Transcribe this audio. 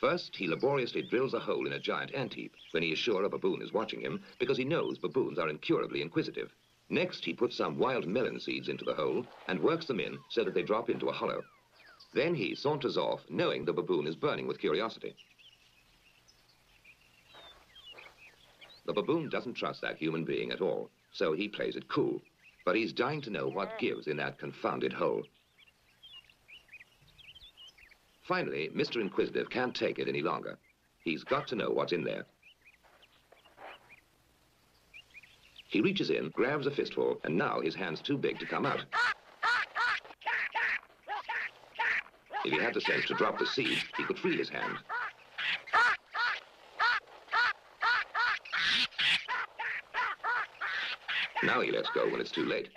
First, he laboriously drills a hole in a giant ant heap when he is sure a baboon is watching him because he knows baboons are incurably inquisitive. Next, he puts some wild melon seeds into the hole and works them in so that they drop into a hollow. Then he saunters off, knowing the baboon is burning with curiosity. The baboon doesn't trust that human being at all, so he plays it cool. But he's dying to know what gives in that confounded hole. Finally, Mr. Inquisitive can't take it any longer. He's got to know what's in there. He reaches in, grabs a fistful, and now his hand's too big to come out. If he had the sense to drop the seed, he could free his hand. Now he lets go when it's too late.